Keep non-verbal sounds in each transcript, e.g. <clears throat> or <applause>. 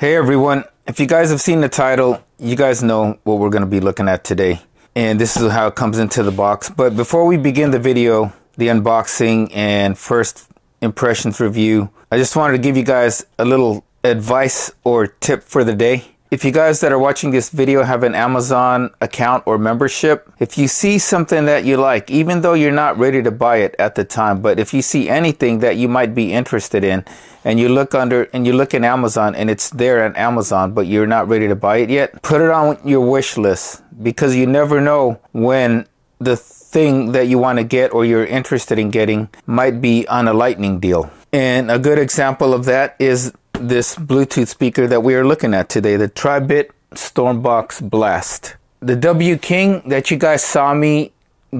Hey everyone, if you guys have seen the title, you guys know what we're going to be looking at today. And this is how it comes into the box. But before we begin the video, the unboxing and first impressions review, I just wanted to give you guys a little advice or tip for the day. If you guys that are watching this video have an Amazon account or membership, if you see something that you like, even though you're not ready to buy it at the time, but if you see anything that you might be interested in and you look under and you look in Amazon and it's there on Amazon, but you're not ready to buy it yet, put it on your wish list because you never know when the thing that you want to get or you're interested in getting might be on a lightning deal. And a good example of that is this Bluetooth speaker that we are looking at today, the Tribit Stormbox Blast. The W King that you guys saw me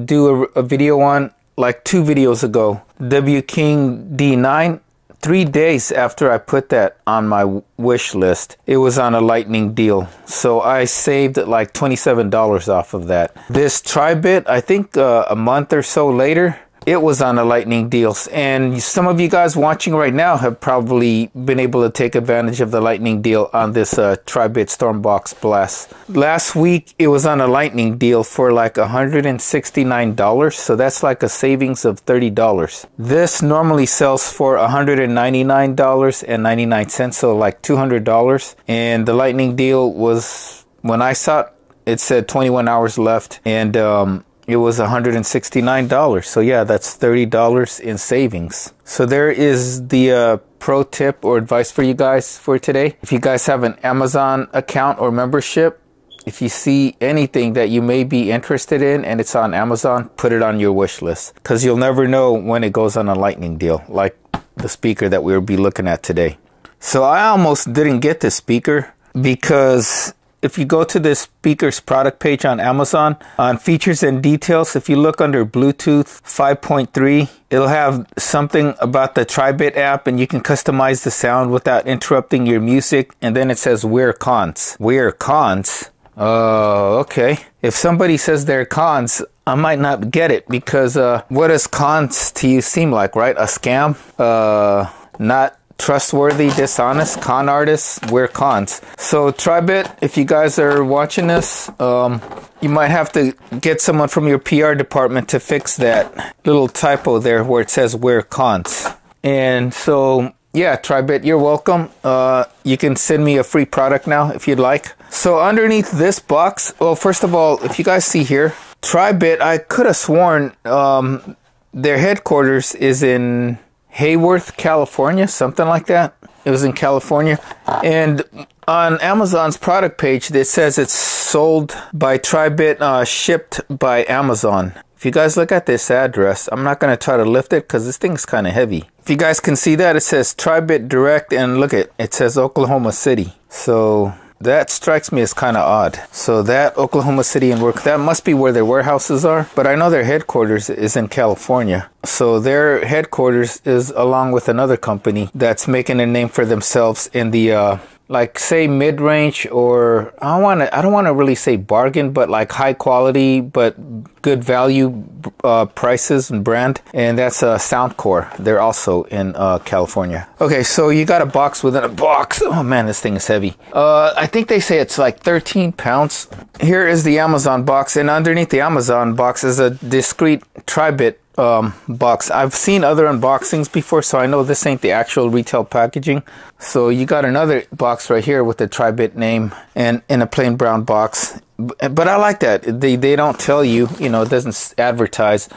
do a, a video on like two videos ago, W King D9, three days after I put that on my wish list, it was on a lightning deal. So I saved like $27 off of that. This Tribit, I think uh, a month or so later, it was on the lightning deals and some of you guys watching right now have probably been able to take advantage of the lightning deal on this uh, tribit stormbox blast. Last week it was on a lightning deal for like $169 so that's like a savings of $30 this normally sells for $199.99 so like $200 and the lightning deal was when i saw it it said 21 hours left. And um, it was $169. So yeah, that's $30 in savings. So there is the uh, pro tip or advice for you guys for today. If you guys have an Amazon account or membership, if you see anything that you may be interested in and it's on Amazon, put it on your wish list because you'll never know when it goes on a lightning deal, like the speaker that we'll be looking at today. So I almost didn't get this speaker because if you go to the speaker's product page on Amazon on features and details, if you look under Bluetooth 5.3, it'll have something about the Tribit app and you can customize the sound without interrupting your music. And then it says wear cons. Wear cons. Oh, uh, okay. If somebody says they're cons, I might not get it because uh, what does cons to you seem like, right? A scam? Uh, not trustworthy, dishonest con artists we're cons. So Tribit, if you guys are watching this, um, you might have to get someone from your PR department to fix that little typo there where it says we're cons. And so yeah, Tribit, you're welcome. Uh, you can send me a free product now if you'd like. So underneath this box, well, first of all, if you guys see here, Tribit, I could have sworn um, their headquarters is in Haworth, California, something like that. It was in California. And on Amazon's product page, it says it's sold by Tribit, uh, shipped by Amazon. If you guys look at this address, I'm not going to try to lift it because this thing's kind of heavy. If you guys can see that, it says Tribit Direct, and look at it says Oklahoma City. So that strikes me as kind of odd. So that Oklahoma City and work, that must be where their warehouses are. But I know their headquarters is in California. So their headquarters is along with another company that's making a name for themselves in the uh, like say mid-range or I don't want to I don't want to really say bargain but like high quality but good value uh, prices and brand. And that's uh, Soundcore. They're also in uh, California. Okay so you got a box within a box. Oh man this thing is heavy. Uh, I think they say it's like 13 pounds. Here is the Amazon box and underneath the Amazon box is a discrete Tribit um, box. I've seen other unboxings before, so I know this ain't the actual retail packaging. So you got another box right here with the Tribit name and in a plain brown box. But I like that. They, they don't tell you, you know, it doesn't advertise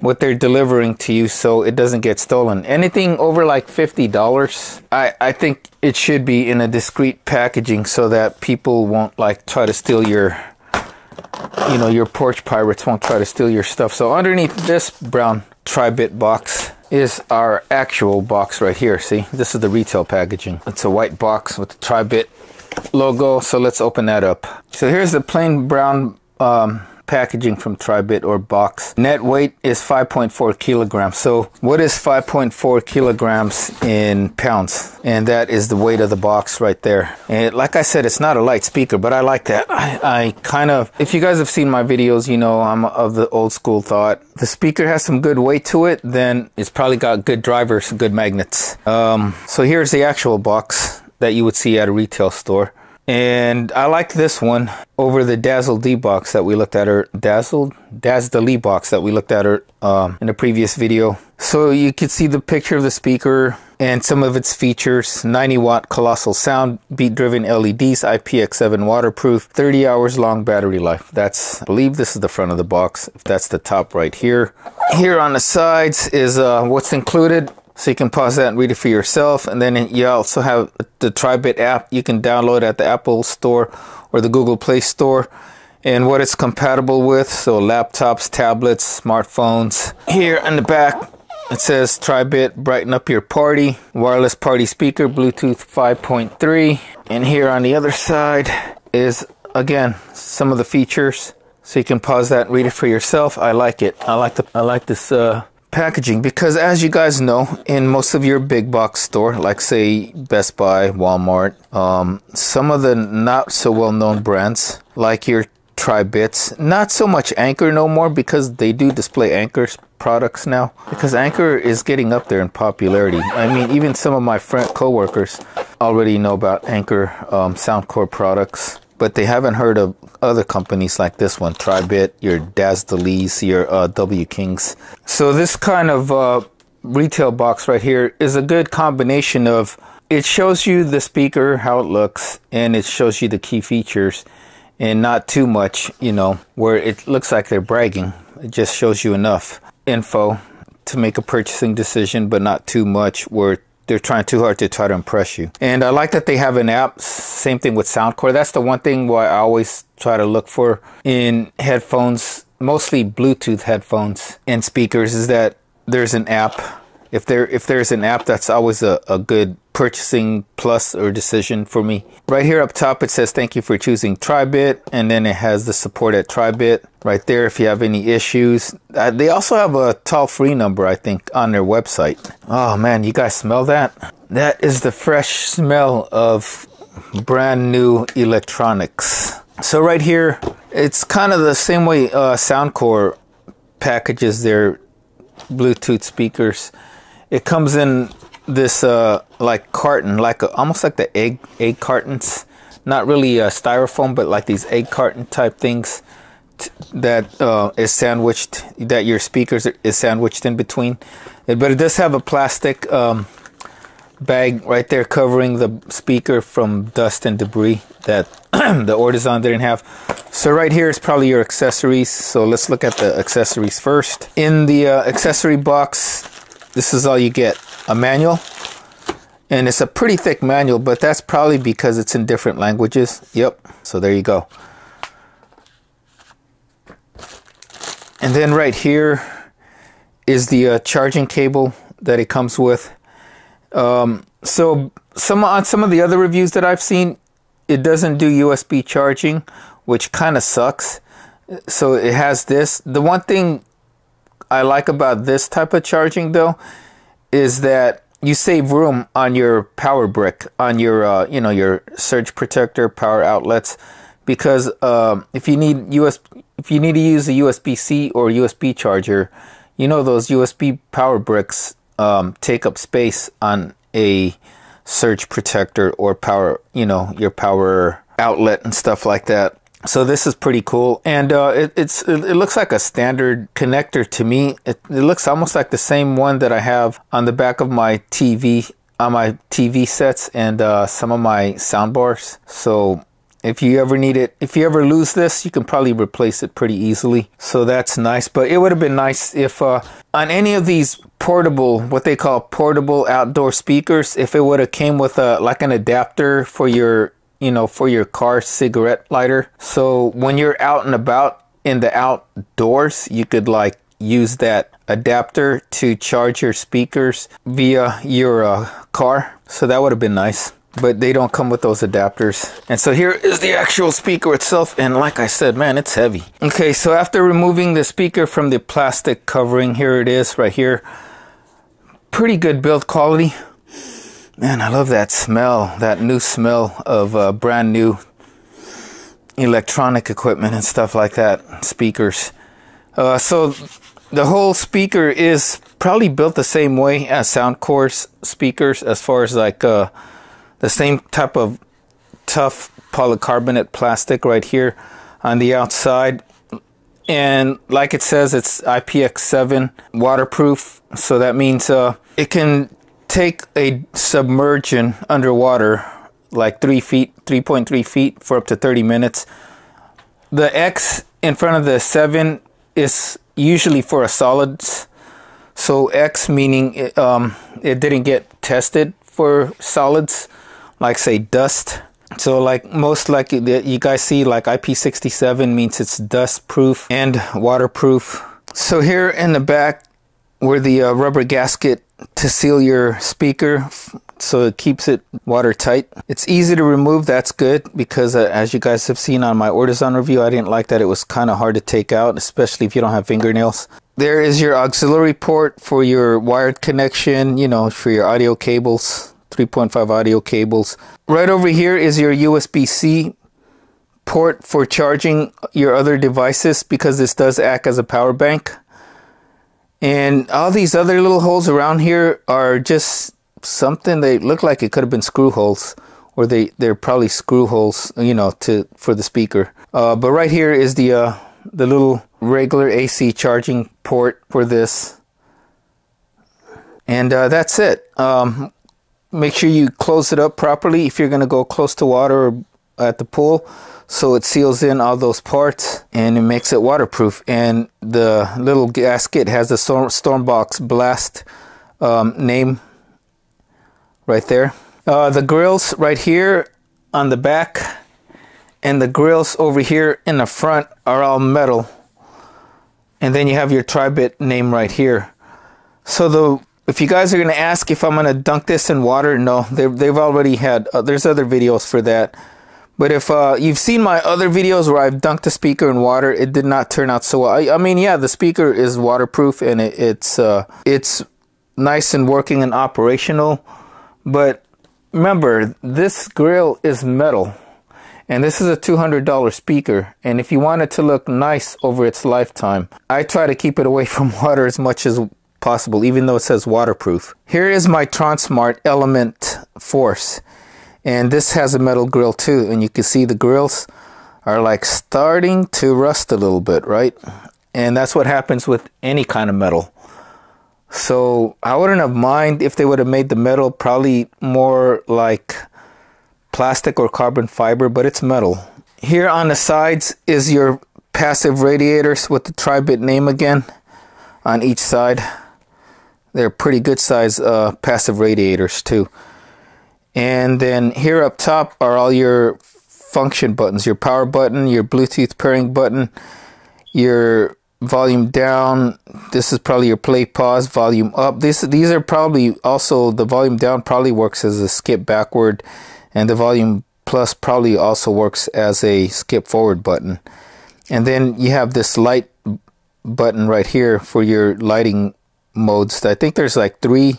what they're delivering to you so it doesn't get stolen. Anything over like $50, I, I think it should be in a discreet packaging so that people won't like try to steal your you know, your porch pirates won't try to steal your stuff. So underneath this brown tri-bit box is our actual box right here. See, this is the retail packaging. It's a white box with the tri-bit logo. So let's open that up. So here's the plain brown um, packaging from Tribit or box. Net weight is 5.4 kilograms. So what is 5.4 kilograms in pounds? And that is the weight of the box right there. And like I said, it's not a light speaker, but I like that. I, I kind of, if you guys have seen my videos, you know I'm of the old school thought. The speaker has some good weight to it, then it's probably got good drivers, good magnets. Um, so here's the actual box that you would see at a retail store. And I like this one over the Dazzle D box that we looked at, or Dazzle Dazzle box that we looked at um, in a previous video. So you can see the picture of the speaker and some of its features 90 watt colossal sound, beat driven LEDs, IPX7 waterproof, 30 hours long battery life. That's, I believe this is the front of the box. If that's the top right here. Here on the sides is uh, what's included so you can pause that and read it for yourself. And then you also have the TriBit app you can download at the Apple Store or the Google Play Store and what it's compatible with. So laptops, tablets, smartphones. Here in the back, it says TriBit brighten up your party, wireless party speaker, Bluetooth 5.3. And here on the other side is again some of the features. So you can pause that and read it for yourself. I like it. I like the I like this uh, packaging. Because as you guys know in most of your big box store like say best buy walmart um, some of the not so well known brands like your tribits not so much Anker no more because they do display anker's products now. Because Anker is getting up there in popularity. I mean even some of my friend co-workers already know about Anker um, soundcore products but they haven't heard of other companies like this one, Tribit, your Daz your uh, W Kings. So this kind of uh, retail box right here is a good combination of it shows you the speaker, how it looks, and it shows you the key features, and not too much, you know, where it looks like they're bragging. It just shows you enough info to make a purchasing decision, but not too much where they're trying too hard to try to impress you. And I like that they have an app. Same thing with Soundcore. That's the one thing why I always try to look for in headphones, mostly Bluetooth headphones and speakers, is that there's an app if there if there's an app that's always a, a good purchasing plus or decision for me. Right here up top it says thank you for choosing tribit and then it has the support at tribit right there if you have any issues. Uh, they also have a toll free number i think on their website. Oh man you guys smell that? That is the fresh smell of brand new electronics. So right here it's kind of the same way uh, soundcore packages their bluetooth speakers it comes in this uh, like carton, like a, almost like the egg egg cartons. Not really styrofoam, but like these egg carton type things that uh, is sandwiched. That your speakers is sandwiched in between. But it does have a plastic um, bag right there covering the speaker from dust and debris that <clears throat> the Ortizan didn't have. So right here is probably your accessories. So let's look at the accessories first. In the uh, accessory box, this is all you get. A manual? And it's a pretty thick manual but that's probably because it's in different languages. Yep. So there you go. And then right here is the uh, charging cable that it comes with. Um, so some on some of the other reviews that I've seen it doesn't do USB charging which kind of sucks. So it has this. The one thing I like about this type of charging though is that you save room on your power brick on your uh, you know your surge protector power outlets because um, if you need US if you need to use a USB C or USB charger, you know those USB power bricks um, take up space on a surge protector or power you know your power outlet and stuff like that. So this is pretty cool, and uh, it, it's it looks like a standard connector to me. It, it, looks almost like the same one that I have on the back of my TV on my TV sets and uh, some of my soundbars. So if you ever need it, if you ever lose this, you can probably replace it pretty easily. So that's nice. But it would have been nice if uh, on any of these portable, what they call portable outdoor speakers, if it would have came with a like an adapter for your you know, for your car cigarette lighter. So when you're out and about in the outdoors, you could like use that adapter to charge your speakers via your uh, car. So that would have been nice. But they don't come with those adapters. And so here is the actual speaker itself. And like I said, man, it's heavy. Okay, so after removing the speaker from the plastic covering, here it is right here. Pretty good build quality. Man, I love that smell, that new smell of uh, brand new electronic equipment and stuff like that, speakers. Uh, so the whole speaker is probably built the same way as Soundcore's speakers as far as like uh, the same type of tough polycarbonate plastic right here on the outside. And like it says, it's IPX7 waterproof. So that means uh, it can take a submersion underwater like three feet, 3.3 feet for up to 30 minutes. The X in front of the 7 is usually for a solids. So X meaning it, um, it didn't get tested for solids, like say dust. So like most likely you guys see like IP67 means it's dust proof and waterproof. So here in the back where the uh, rubber gasket to seal your speaker so it keeps it watertight. It's easy to remove, that's good because uh, as you guys have seen on my Ortizan review, I didn't like that it was kind of hard to take out, especially if you don't have fingernails. There is your auxiliary port for your wired connection, you know, for your audio cables. 3.5 audio cables. Right over here is your USB-C port for charging your other devices because this does act as a power bank. And all these other little holes around here are just something they look like it could have been screw holes or they they're probably screw holes, you know, to for the speaker. Uh, but right here is the uh, the little regular AC charging port for this. And uh, that's it. Um, make sure you close it up properly if you're going to go close to water or at the pool so it seals in all those parts and it makes it waterproof. And the little gasket has the storm stormbox blast um, name right there. Uh, the grills right here on the back and the grills over here in the front are all metal. And then you have your tribit name right here. So the if you guys are going to ask if I'm going to dunk this in water, no, they've, they've already had, uh, there's other videos for that. But if uh, you've seen my other videos where I've dunked the speaker in water, it did not turn out so well. I, I mean, yeah, the speaker is waterproof and it, it's, uh, it's nice and working and operational. But remember, this grill is metal. And this is a $200 speaker. And if you want it to look nice over its lifetime, I try to keep it away <laughs> from water as much as possible, even though it says waterproof. Here is my Tronsmart Element Force. And this has a metal grill too. And you can see the grills are like starting to rust a little bit, right? And that's what happens with any kind of metal. So I wouldn't have mind if they would have made the metal probably more like plastic or carbon fiber, but it's metal. Here on the sides is your passive radiators with the Tribit name again on each side. They're pretty good size uh, passive radiators too. And then here up top are all your function buttons, your power button, your Bluetooth pairing button, your volume down. This is probably your play pause, volume up. This, these are probably also, the volume down probably works as a skip backward and the volume plus probably also works as a skip forward button. And then you have this light button right here for your lighting modes. I think there's like three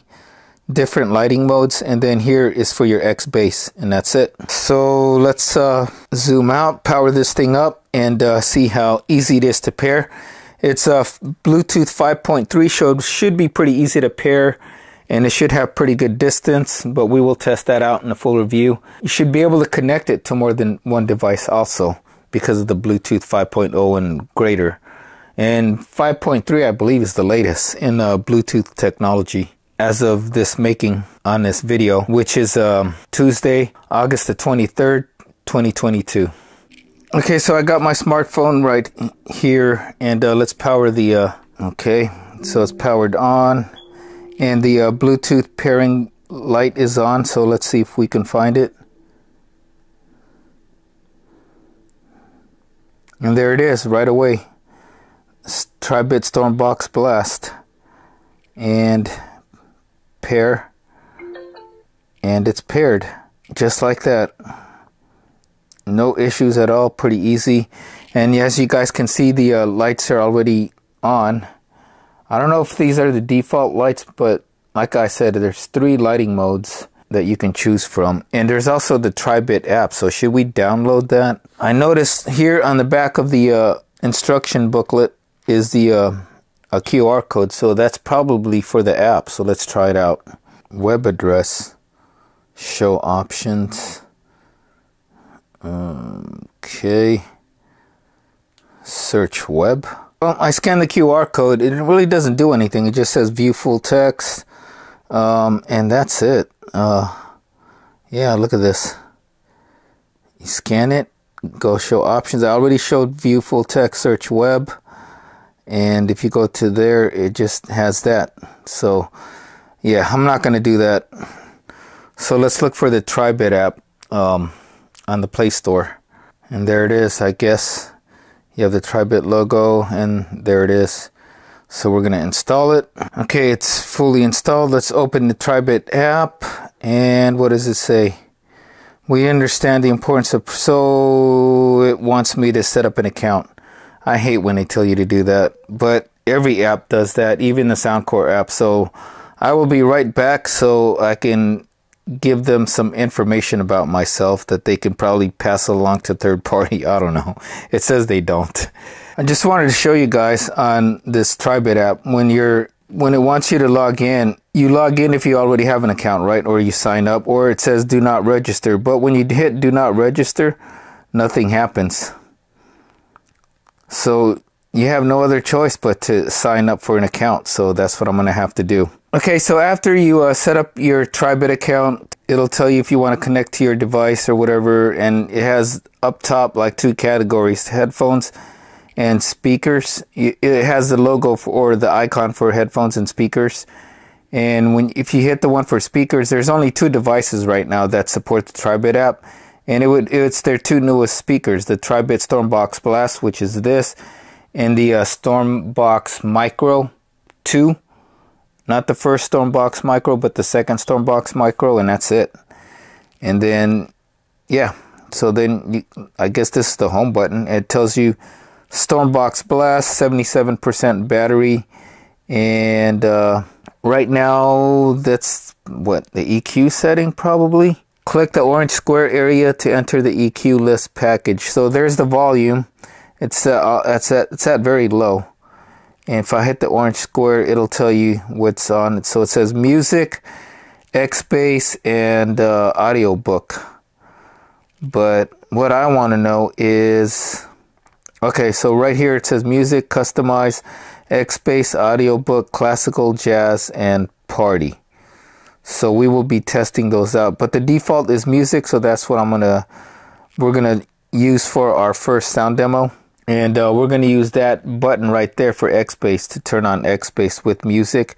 different lighting modes and then here is for your X-Bass and that's it. So let's uh, zoom out, power this thing up and uh, see how easy it is to pair. It's a Bluetooth 5.3 show should be pretty easy to pair and it should have pretty good distance but we will test that out in a full review. You should be able to connect it to more than one device also because of the Bluetooth 5.0 and greater. And 5.3, I believe, is the latest in uh, Bluetooth technology as of this making on this video, which is um, Tuesday, August the 23rd, 2022. Okay, so I got my smartphone right here, and uh, let's power the, uh, okay, so it's powered on, and the uh, Bluetooth pairing light is on, so let's see if we can find it. And there it is, right away. Tribit Stormbox Blast and pair and it's paired just like that. No issues at all pretty easy. And as you guys can see the uh, lights are already on. I don't know if these are the default lights but like I said there's three lighting modes that you can choose from. And there's also the Tribit app so should we download that? I noticed here on the back of the uh, instruction booklet is the uh, a QR code, so that's probably for the app. So let's try it out. Web address show options. Okay. Search web. Well, I scan the QR code. It really doesn't do anything. It just says view full text. Um, and that's it. Uh, yeah, look at this. You scan it, go show options. I already showed view full text search web. And if you go to there, it just has that. So, yeah, I'm not going to do that. So let's look for the TriBit app um, on the Play Store. And there it is, I guess. You have the TriBit logo, and there it is. So we're going to install it. Okay, it's fully installed. Let's open the TriBit app. And what does it say? We understand the importance of... So it wants me to set up an account. I hate when they tell you to do that. But every app does that, even the Soundcore app. So I will be right back so I can give them some information about myself that they can probably pass along to third party. <laughs> I don't know. It says they don't. I just wanted to show you guys on this TriBit app when you're when it wants you to log in, you log in if you already have an account, right? Or you sign up or it says do not register. But when you hit do not register, nothing happens. So you have no other choice but to sign up for an account. So that's what I'm going to have to do. Okay, so after you uh, set up your TriBit account, it'll tell you if you want to connect to your device or whatever. And it has up top like two categories, headphones and speakers. It has the logo for, or the icon for headphones and speakers. And when if you hit the one for speakers, there's only two devices right now that support the TriBit app. And it would it's their two newest speakers, the TriBit Stormbox Blast, which is this, and the uh, Stormbox Micro 2 not the first Stormbox Micro, but the second Stormbox Micro, and that's it. And then, yeah, so then you, I guess this is the home button. It tells you Stormbox Blast, 77% battery, and uh, right now that's what the EQ setting probably. Click the orange square area to enter the EQ list package. So there's the volume. It's uh, it's at it's at very low. And if I hit the orange square, it'll tell you what's on it. So it says music, X-Bass, and uh, audiobook. But what I want to know is, okay, so right here it says music, customize, X-Bass, audiobook, classical, jazz, and party. So we will be testing those out. But the default is music, so that's what I'm gonna, we're gonna use for our first sound demo. And uh, we're to use that button right there for X-Bass to turn on X-Bass with music.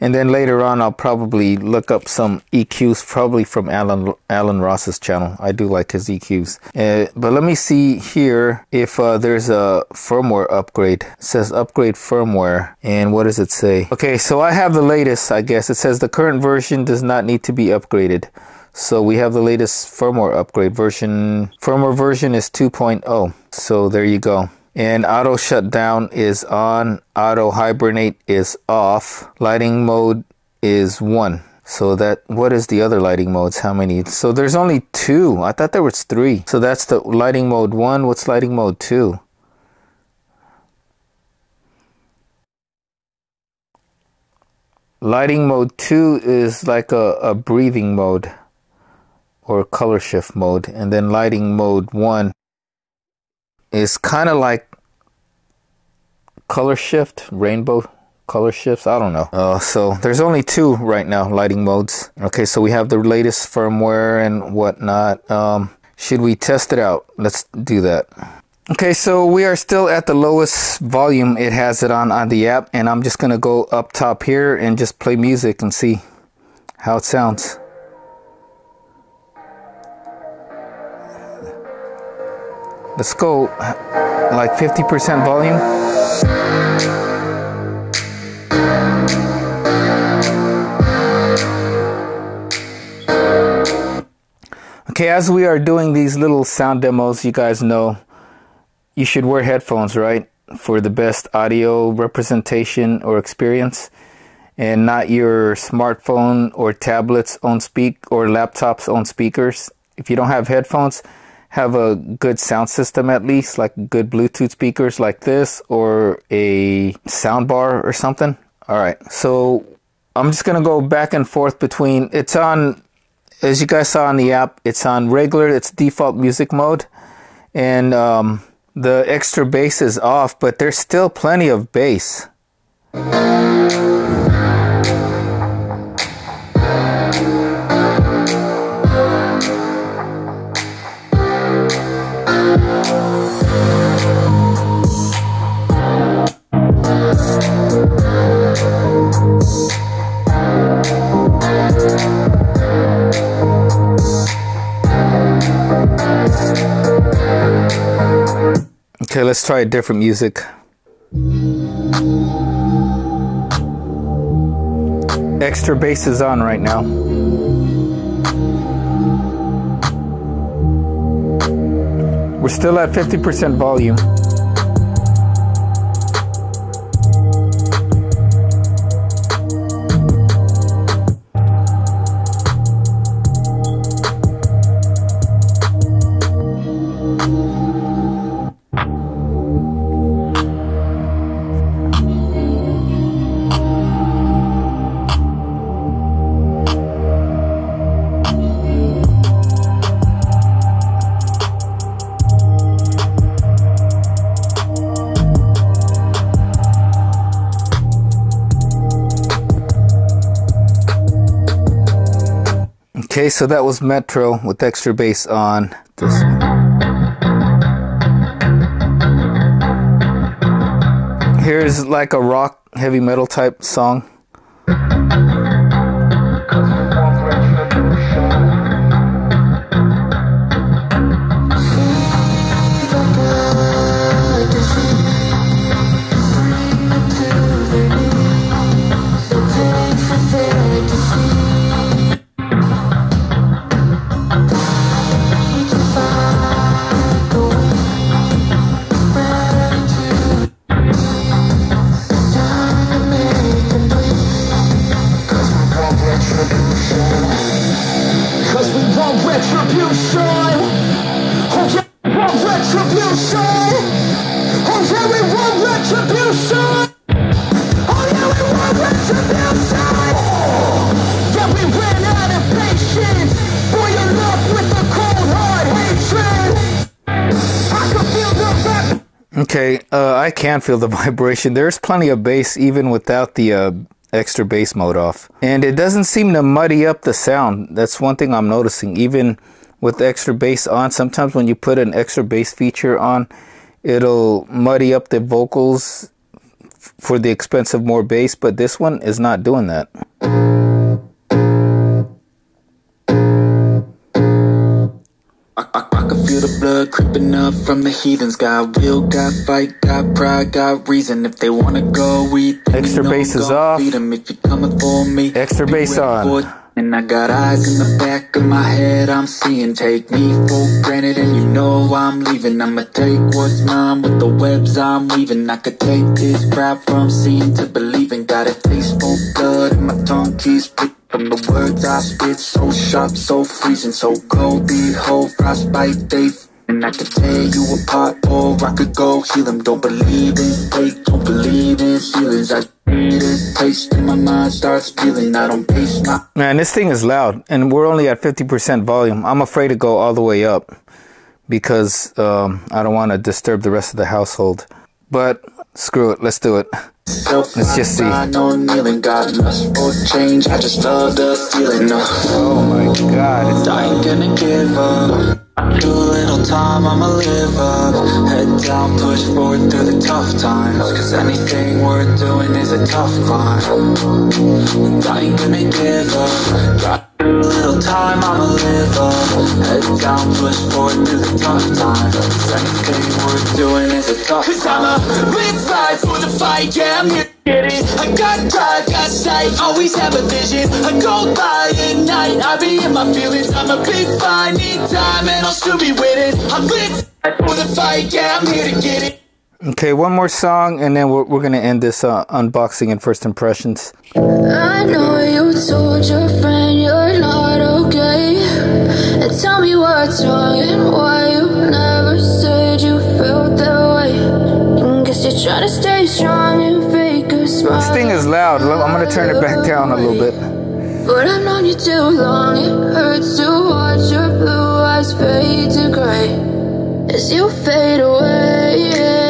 And then later on, I'll probably look up some EQs, probably from Alan Alan Ross's channel. I do like his EQs. Uh, but let me see here if uh, there's a firmware upgrade. It says upgrade firmware. And what does it say? Okay, so I have the latest, I guess. It says the current version does not need to be upgraded. So we have the latest firmware upgrade version. Firmware version is 2.0. So there you go. And auto shutdown is on, auto hibernate is off, lighting mode is one. So that, what is the other lighting modes? How many? So there's only two. I thought there was three. So that's the lighting mode one. What's lighting mode two? Lighting mode two is like a, a breathing mode or color shift mode. And then lighting mode one is kind of like color shift, rainbow color shifts. I don't know. Uh, so there's only two right now lighting modes. Okay, so we have the latest firmware and whatnot. Um, should we test it out? Let's do that. Okay, so we are still at the lowest volume it has it on on the app, and I'm just gonna go up top here and just play music and see how it sounds. Let's go like 50% volume. Okay, as we are doing these little sound demos, you guys know you should wear headphones, right? For the best audio representation or experience and not your smartphone or tablet's own speak or laptop's own speakers. If you don't have headphones, have a good sound system at least, like good Bluetooth speakers like this or a sound bar or something. All right, so I'm just gonna go back and forth between, it's on as you guys saw on the app, it's on regular, it's default music mode. And um, the extra bass is off, but there's still plenty of bass. Okay, let's try a different music. Extra bass is on right now. We're still at 50% volume. Okay, so that was Metro with extra bass on this. Here's like a rock heavy metal type song. Okay, uh, I can feel the <laughs> vibration. There's plenty of bass even without the uh, extra bass mode off. And it doesn't seem to muddy up the sound. That's one thing I'm noticing. Even with extra bass on, sometimes when you put an extra bass feature on, it'll muddy up the vocals for the expense of more bass, but this one is not doing that. Feel the blood creeping up from the heathens. Got will, got fight, got pride, got reason. If they wanna go eat, extra bass is off. Feed them. If you're coming for me, extra bass on. And I got eyes in the back of my head, I'm seeing Take me for granted and you know I'm leaving I'ma take what's mine with the webs I'm weaving I could take this crowd from seeing to believing Got a taste for blood and my tongue keeps from the words I spit, so sharp, so freezing, so cold, behold, frostbite, they and I could tear you apart, or I could go heal them. Don't believe in fate, don't believe in feelings. I need a taste in my mind starts feeling. I don't pace my. Man, this thing is loud, and we're only at 50% volume. I'm afraid to go all the way up because um, I don't want to disturb the rest of the household. But screw it, let's do it. Let's just see. No kneeling, got for change. I just love the feeling. Oh my god. I ain't gonna give up. Too little time, I'ma live up. Head down, push forward through the tough times. Cause anything worth doing is a tough climb. And I ain't gonna give up. Little time, I'ma live up. Head down, push forward through the tough times. Cause anything worth doing is a tough Cause I'ma live for the fight, yeah, I'm here. To get it? I got drive, got sight, always have a vision. I go by at night, I be in my feelings. I'm a big fine, need time, and I'll still be with it I live for the fight, yeah, I'm here to get it Okay, one more song, and then we're, we're going to end this uh, unboxing and first impressions. I know you told your friend you're not okay. And tell me what's wrong and why you never said you felt that way. Guess you're trying to stay strong and fake a smile. This thing is loud. I'm going to turn it back down a little bit. But I've known you too long. It hurts to watch your blue eyes fade to gray as you fade away.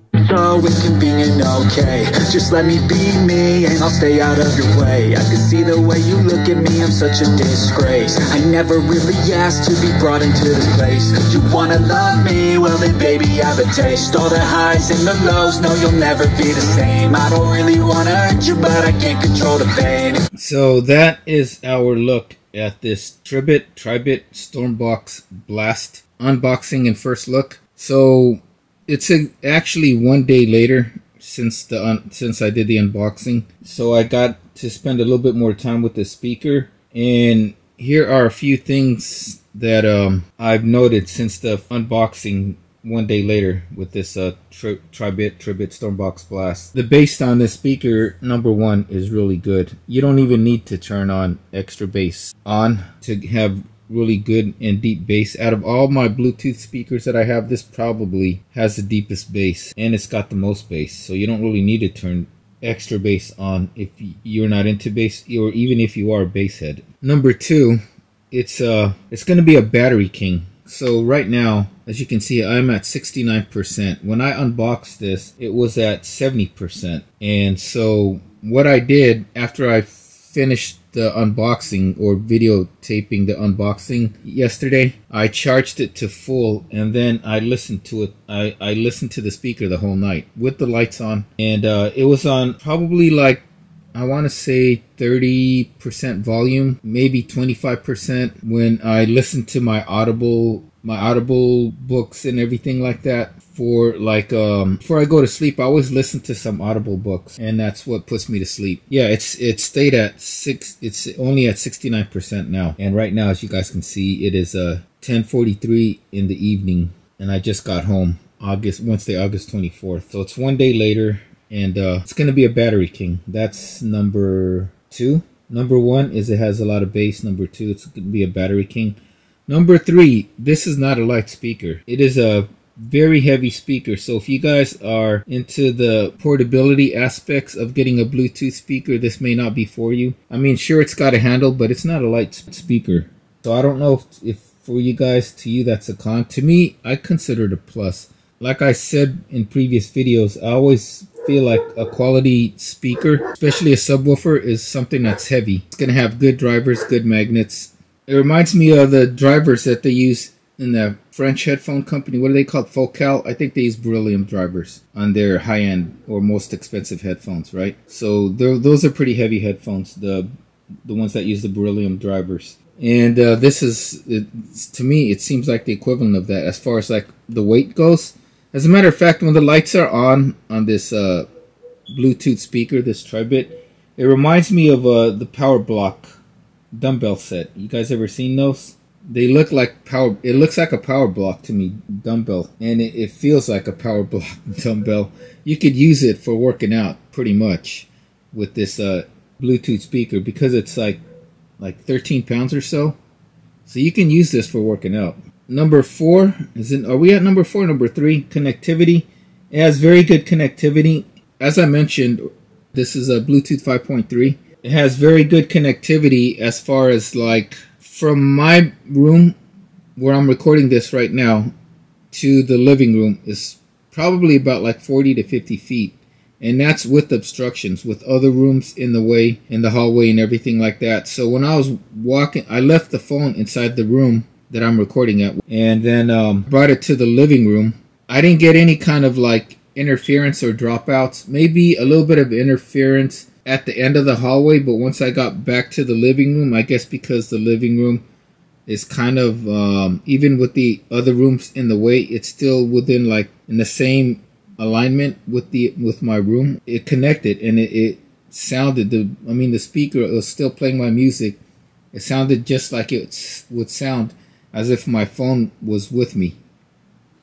so inconvenient, okay. Just let me be me and I'll stay out of your way. I can see the way you look at me, I'm such a disgrace. I never really asked to be brought into this place. You wanna love me, well then baby I have a taste. All the highs and the lows, no you'll never be the same. I don't really wanna hurt you, but I can't control the pain. So that is our look at this Tribit, Tribit Stormbox Blast unboxing and first look. So it's a, actually one day later since the un, since I did the unboxing. So I got to spend a little bit more time with the speaker and here are a few things that um, I've noted since the unboxing one day later with this uh, tri Tribit Tribit Stormbox Blast. The bass on this speaker, number one, is really good. You don't even need to turn on extra bass on to have really good and deep bass. Out of all my Bluetooth speakers that I have, this probably has the deepest bass and it's got the most bass. So you don't really need to turn extra bass on if you're not into bass or even if you are a bass head. Number two, it's uh it's gonna be a battery king. So right now, as you can see, I'm at 69%. When I unboxed this, it was at 70%. And so what I did after I finished the unboxing or videotaping the unboxing yesterday. I charged it to full and then I listened to it. I, I listened to the speaker the whole night with the lights on. And uh, it was on probably like, I want to say 30% volume, maybe 25% when I listened to my Audible my Audible books and everything like that for like um before I go to sleep I always listen to some Audible books and that's what puts me to sleep. Yeah, it's it stayed at 6 it's only at 69% now. And right now as you guys can see it is uh 10:43 in the evening and I just got home August Wednesday August 24th. So it's one day later and uh it's to be a battery king. That's number 2. Number 1 is it has a lot of bass. Number 2 it's to be a battery king. Number 3, this is not a light speaker. It is a very heavy speaker. So if you guys are into the portability aspects of getting a Bluetooth speaker, this may not be for you. I mean, sure, it's got a handle, but it's not a light speaker. So I don't know if, if for you guys, to you, that's a con. To me, I consider it a plus. Like I said in previous videos, I always feel like a quality speaker, especially a subwoofer, is something that's heavy. It's going to have good drivers, good magnets. It reminds me of the drivers that they use in the French headphone company. What are they called? Focal. I think they use beryllium drivers on their high-end or most expensive headphones, right? So those are pretty heavy headphones. The the ones that use the beryllium drivers. And uh, this is, to me, it seems like the equivalent of that as far as like the weight goes. As a matter of fact, when the lights are on on this uh, Bluetooth speaker, this Tribit, it reminds me of uh, the Power Block dumbbell set. You guys ever seen those? They look like power it looks like a power block to me dumbbell. And it, it, feels like a power <laughs> block dumbbell. You could use it for working out pretty much with this uh, bluetooth speaker because it's like like 13 pounds or so. So you can use this for working out. Number four is in are we at number four number three? Connectivity. It has very good connectivity. As i mentioned this is a bluetooth 5.3 it has very good connectivity as far as like from my room where I'm recording this right now to the living room is probably about like 40 to 50 feet. And that's with obstructions, with other rooms in the way, in the hallway and everything like that. So when I was walking, I left the phone inside the room that I'm recording at and then um, brought it to the living room. I didn't get any kind of like interference or dropouts. Maybe a little bit of interference at the end of the hallway, but once I got back to the living room, I guess because the living room is kind of um, even with the other rooms in the way, it's still within like in the same alignment with the with my room. It connected and it, it sounded the I mean the speaker was still playing my music. It sounded just like it would sound as if my phone was with me.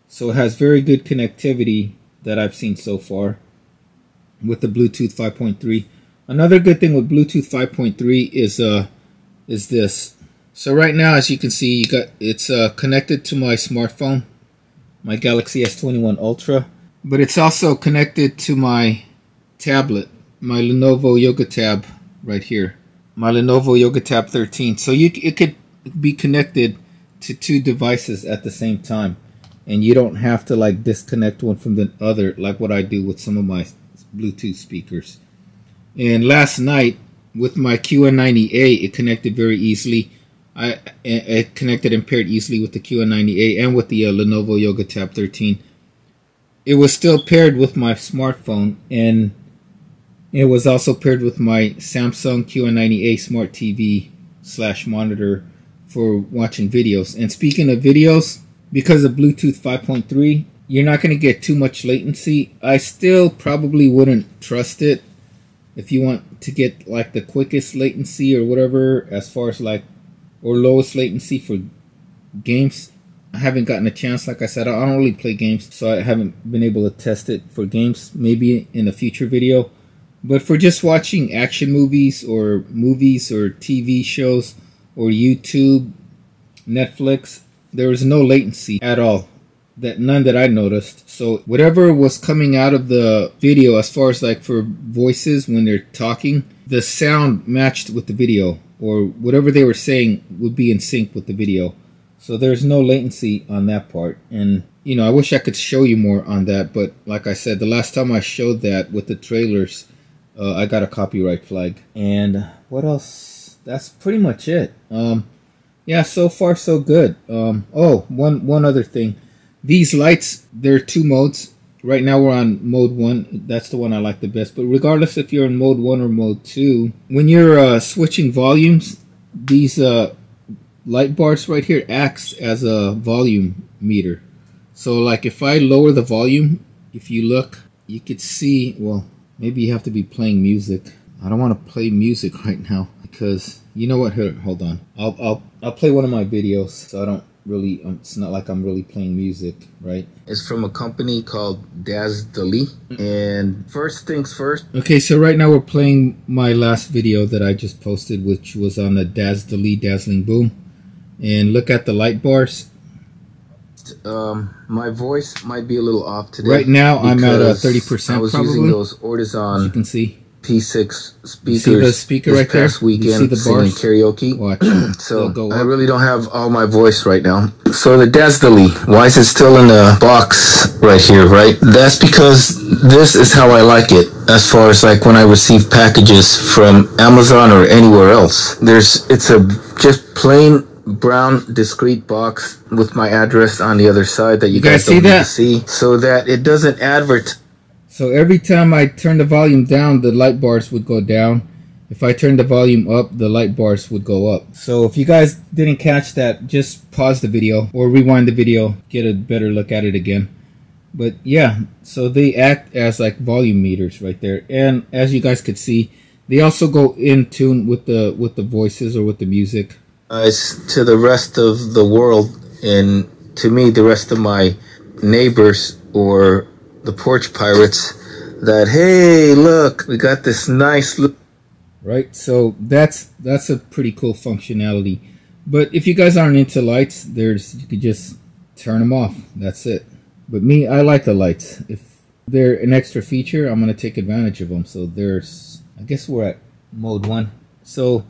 So it has very good connectivity that I've seen so far with the Bluetooth 5.3. Another good thing with Bluetooth 5.3 is uh is this. So right now, as you can see, you got it's uh, connected to my smartphone, my Galaxy S21 Ultra. but it's also connected to my tablet, my Lenovo Yoga Tab right here, my Lenovo Yoga Tab 13. So you it could be connected to two devices at the same time, and you don't have to like disconnect one from the other like what I do with some of my Bluetooth speakers. And last night with my QN90A, it connected very easily. I it connected and paired easily with the QN90A and with the uh, Lenovo Yoga Tab 13. It was still paired with my smartphone and it was also paired with my Samsung QN90A Smart TV slash monitor for watching videos. And speaking of videos, because of Bluetooth 5.3, you're not going to get too much latency. I still probably wouldn't trust it if you want to get like the quickest latency or whatever as far as like or lowest latency for games. I haven't gotten a chance, like I said, I don't really play games, so I haven't been able to test it for games. Maybe in a future video. But for just watching action movies or movies or TV shows or YouTube, Netflix, there was no latency at all. That none that I noticed. So whatever was coming out of the video as far as like for voices when they're talking, the sound matched with the video or whatever they were saying would be in sync with the video. So there's no latency on that part. And you know, I wish I could show you more on that, but like I said, the last time I showed that with the trailers, uh, I got a copyright flag. And what else? That's pretty much it. Um, yeah, so far so good. Um, oh, one one other thing. These lights, there are two modes. Right now we're on mode one. That's the one I like the best. But regardless if you're in mode one or mode two, when you're uh, switching volumes, these uh, light bars right here acts as a volume meter. So like if I lower the volume, if you look, you could see, well, maybe you have to be playing music. I don't want to play music <laughs> right now because you know what? Hold on. I'll I'll I'll play one of my videos so I don't really. Um, it's not like I'm really playing music, right? It's from a company called Daz Dali. And first things first. Okay, so right now we're playing my last video that I just posted, which was on the Daz Dali Dazzling Boom. And look at the light bars. Um, my voice might be a little off today. Right now, I'm at a thirty percent. I was probably, using those Ortizan. you can see P6 speakers. See the speaker this right past there? weekend, the singing karaoke. Watch. <clears throat> so I really don't have all my voice right now. So the Dazdali, why is it still in the box right here? Right. That's because this is how I like it. As far as like when I receive packages from Amazon or anywhere else, there's it's a just plain brown discrete box with my address on the other side that you, you guys, guys don't see, that? see so that it doesn't advert so every time I turn the volume down, the light bars would go down. If I turn the volume up, the light bars would go up. So if you guys didn't catch that, just pause the video or rewind the video, get a better look at it again. But yeah, so they act as like volume meters right there. And as you guys could see, they also go in tune with the with the voices or with the music. Uh, to the rest of the world and to me, the rest of my neighbors or the porch pirates that hey look we got this nice look. Right? So that's that's a pretty cool functionality. But if you guys aren't into lights there's you could just turn them off. That's it. But me i like the lights. If they're an extra feature i'm going to take advantage of them so there's i guess we're at mode one. So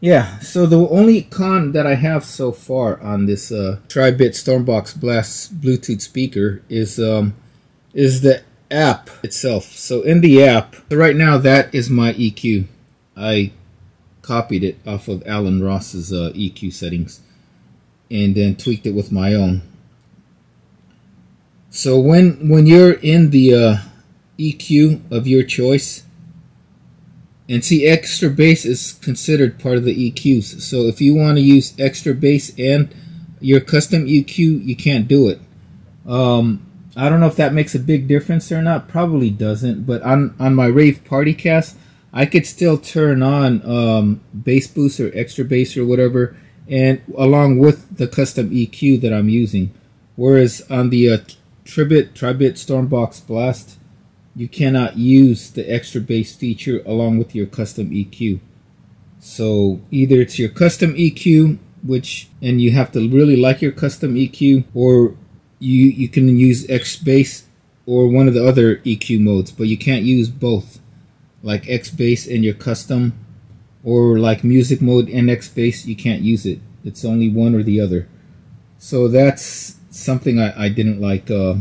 yeah. So the only con that i have so far on this uh Tribit Stormbox Blast bluetooth speaker is um is the app itself. So in the app, so right now that is my EQ. I copied it off of Alan Ross's uh, EQ settings and then tweaked it with my own. So when when you're in the uh, EQ of your choice, and see extra bass is considered part of the EQs. So if you want to use extra bass and your custom EQ, you can't do it. Um, I don't know if that makes a big difference or not. Probably doesn't. But on on my Rave Party Cast, I could still turn on um, bass boost or extra bass or whatever, and along with the custom EQ that I'm using. Whereas on the uh, Tribit Tribit Stormbox Blast, you cannot use the extra bass feature along with your custom EQ. So either it's your custom EQ, which and you have to really like your custom EQ, or you you can use X-Bass or one of the other EQ modes, but you can't use both, like X-Bass in your custom, or like music mode and X-Bass. You can't use it. It's only one or the other. So that's something I, I didn't like. Uh,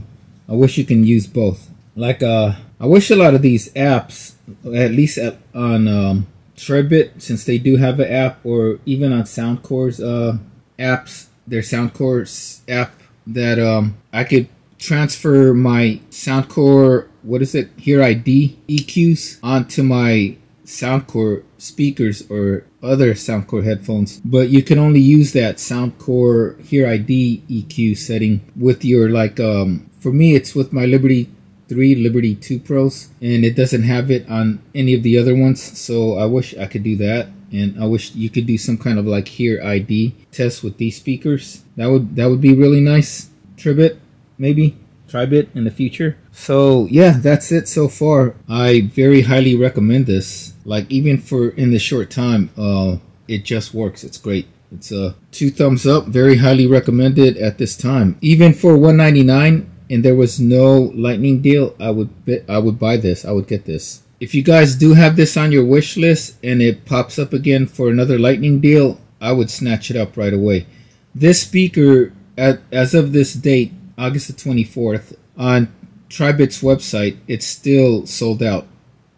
I wish you can use both. Like uh, I wish a lot of these apps, at least at, on um, Tribit, since they do have an app, or even on Soundcore's uh, apps, their Soundcore app, that um, I could transfer my Soundcore, what is it, Hear ID EQs onto my Soundcore speakers or other Soundcore headphones, but you can only use that Soundcore Hear ID EQ setting with your like um for me it's with my Liberty 3 Liberty 2 Pros and it doesn't have it on any of the other ones, so I wish I could do that and I wish you could do some kind of like Hear ID test with these speakers. That would that would be really nice. Tribit maybe Tribit in the future. So yeah, that's it so far. I very highly recommend this. Like even for in the short time, uh, it just works. It's great. It's a uh, two thumbs up. Very highly recommended at this time. Even for 199 and there was no lightning deal, I would I would buy this. I would get this. If you guys do have this on your wish list and it pops up again for another lightning deal, I would snatch it up right away. This speaker, at, as of this date, August the 24th, on Tribit's website, it's still sold out.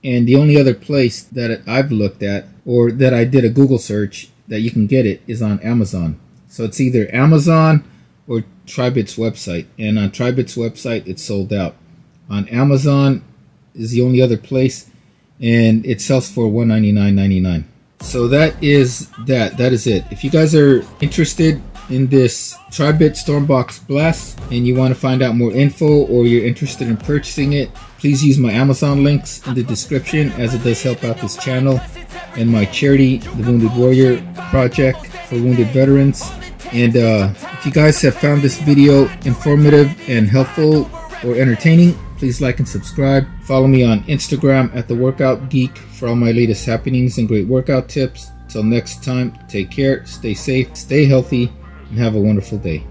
And the only other place that I've looked at, or that I did a Google search that you can get it, is on Amazon. So it's either Amazon or Tribit's website. And on Tribit's website, it's sold out. On Amazon is the only other place, and it sells for $199.99. So that is that. That is it. If you guys are interested in this Tribit Stormbox Blast and you want to find out more info or you're interested in purchasing it, please use my Amazon links in the description as it does help out this channel and my charity, the Wounded Warrior Project for Wounded Veterans. And uh, if you guys have found this video informative and helpful or entertaining, please like and subscribe. Follow me on Instagram at The Workout Geek for all my latest happenings and great workout tips. Till next time, take care, stay safe, stay healthy, and have a wonderful day.